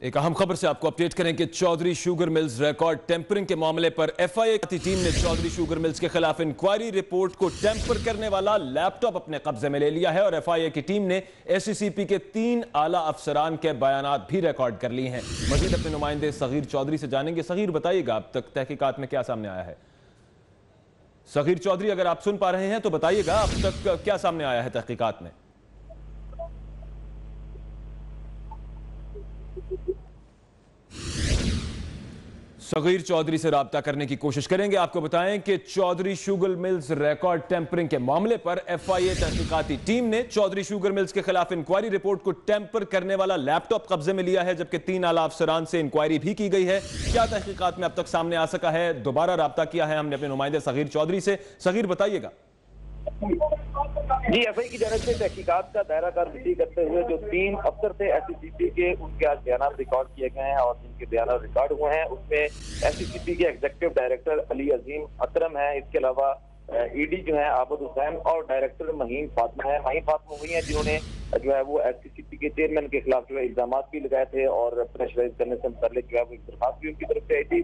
ایک اہم خبر سے آپ کو اپڈیٹ کریں کہ Chaudhry sugar mills record tampering کے معاملے پر ایف آئی اے ٹیم نے چودری شوگر ملز کے خلاف انکوائری رپورٹ کو ٹیمپر کرنے والا لیپ ٹاپ اپنے قبضے میں لے لیا ہے اور ایف آئی اے کی ٹیم نے ایس سی سی پی کے تین اعلیٰ افسران کے بیانات بھی ریکارڈ کر لی ہیں۔ مزید اپنے نمائندے صغیر چودری سے جانیں گے۔ صغیر، بتائیے گا اب تک تحقیقات میں کیا سامنے آیا ہے۔ صغیر چودری اگر آپ سن پا رہے ہیں تو بتائیے گا اب تک کیا سامنے آیا ہے تحقیقات میں۔ صغیر چودری سے رابطہ کرنے کی کوشش کریں گے۔ آپ کو بتائیں کہ Chaudhry sugar mills record tampering کے معاملے پر ایف آئی اے تحقیقاتی ٹیم نے چودری شوگر ملز کے خلاف انکوائری رپورٹ کو ٹیمپر کرنے والا لیپ ٹاپ قبضے میں لیا ہے، جبکہ تین آلہ افسران سے انکوائری بھی کی گئی ہے۔ کیا تحقیقات میں اب تک سامنے آ سکا ہے؟ دوبارہ رابطہ کیا ہے ہم نے اپنے نمائندے صغیر چودری سے۔ صغیر بتائیے گا۔ جی ایف آئی کی جانب سے تحقیقات کا دائرہ کار وسیع کرتے ہوئے جو تین افسر تھے، ایس سی سی پی کے، ان کے آج بیانات ریکارڈ کیے گئے ہیں اور جن کے بیانات ریکارڈ ہوئے ہیں، اس میں ایس سی سی پی کے ایگزیکٹو ڈائریکٹر علی عظیم اکرم ہے اس کے علاوہ ای ڈی جو ہیں، عابد حسین اور ڈائریکٹر مہین فاطمہ ہے مہین فاطمہ ہوئی ہیں جنہوں نے جو ہے وہ ایس سی سی پی کے چیئرمین کے خلاف جو ہے الزامات بھی لگائے تھے اور پریشرائز کرنے سے متعلق جو ہے وہ ایک درخواست بھی ان کی طرف سے آئی تھی۔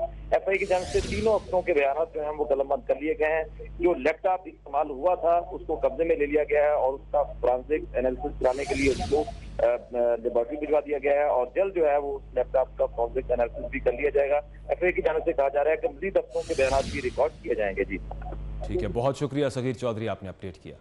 ایف آئی کی جانب سے تینوں افسروں کے بیانات جو ہیں وہ قلم بند کر لیے گئے ہیں۔ جو لیپ ٹاپ استعمال ہوا تھا، اس کو قبضے میں لے لیا گیا ہے اور اس کا فرانسک انالیسس کرانے کے لیے اس کو لیبارٹری بھجوا دیا گیا ہے اور جلد جو ہے وہ لیپ ٹاپ کا فرانسک انالیسس بھی کر لیا جائے گا۔ ایف آئی کی جانب سے کہا جا رہا ہے کہ مزید افسروں کے بیانات بھی ریکارڈ کیے جائیں گے۔ جی۔ ٹھیک ہے، بہت شکریہ صغیر چودری آپ نے اپڈیٹ کیا۔